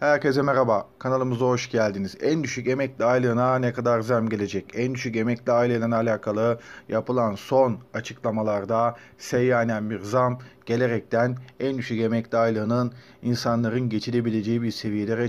Herkese merhaba. Kanalımıza hoş geldiniz. En düşük emekli aylığına ne kadar zam gelecek? En düşük emekli aylığına alakalı yapılan son açıklamalarda seyyanen bir zam gelerekten en düşük emekli aylığının insanların geçirebileceği bir seviyelere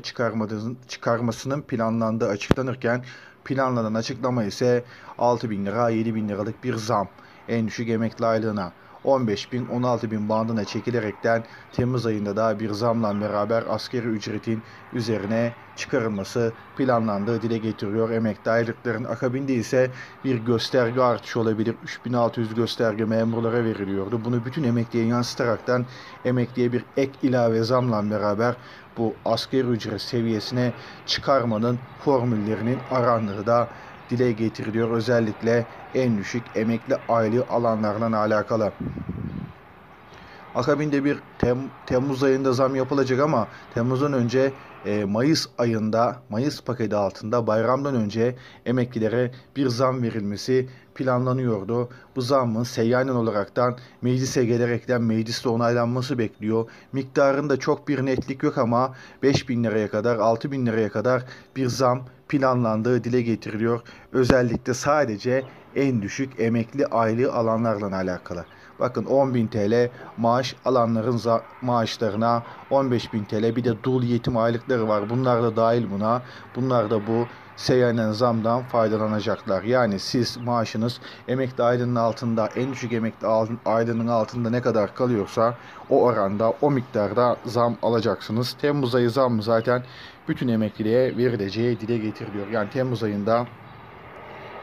çıkarmasının planlandığı açıklanırken planlanan açıklama ise 6 bin lira 7 bin liralık bir zam en düşük emekli aylığına. 15 bin 16 bin bandına çekilerekten Temmuz ayında da bir zamla beraber askeri ücretin üzerine çıkarılması planlandığı dile getiriyor. Emekli aylıkların akabinde ise bir gösterge artışı olabilir. 3600 gösterge memurlara veriliyordu. Bunu bütün emekliye yansıtaraktan emekliye bir ek ilave zamla beraber bu askeri ücret seviyesine çıkarmanın formüllerinin arandığı da dile getiriliyor. Özellikle en düşük emekli aylığı alanlarla alakalı. Akabinde bir Tem Temmuz ayında zam yapılacak ama Temmuz'dan önce e, Mayıs ayında Mayıs paketi altında bayramdan önce emeklilere bir zam verilmesi planlanıyordu. Bu zammın seyyanen olaraktan meclise gelerekten mecliste onaylanması bekliyor. Miktarında çok bir netlik yok ama 5 bin liraya kadar 6 bin liraya kadar bir zam planlandığı dile getiriliyor. Özellikle sadece en düşük emekli aylığı alanlarla alakalı. Bakın 10.000 TL maaş alanların maaşlarına 15.000 TL bir de dul yetim aylıkları var. Bunlar da dahil buna. Bunlar da bu seyyanen zamdan faydalanacaklar. Yani siz maaşınız emekli aylığının altında en düşük emekli aylığının altında ne kadar kalıyorsa o oranda o miktarda zam alacaksınız. Temmuz ayı zam zaten bütün emekliliğe verileceği dile getiriliyor. Yani Temmuz ayında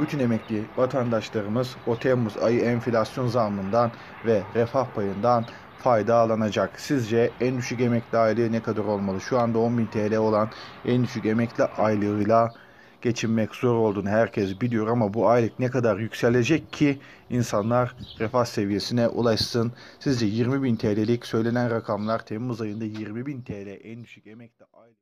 bütün emekli vatandaşlarımız o Temmuz ayı enflasyon zammından ve refah payından fayda alınacak. Sizce en düşük emekli aylığı ne kadar olmalı? Şu anda 10.000 TL olan en düşük emekli aylığıyla geçinmek zor olduğunu herkes biliyor ama bu aylık ne kadar yükselecek ki insanlar refah seviyesine ulaşsın. Sizce 20.000 TL'lik söylenen rakamlar Temmuz ayında 20.000 TL en düşük emekli aylık